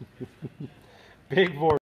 Big vortex.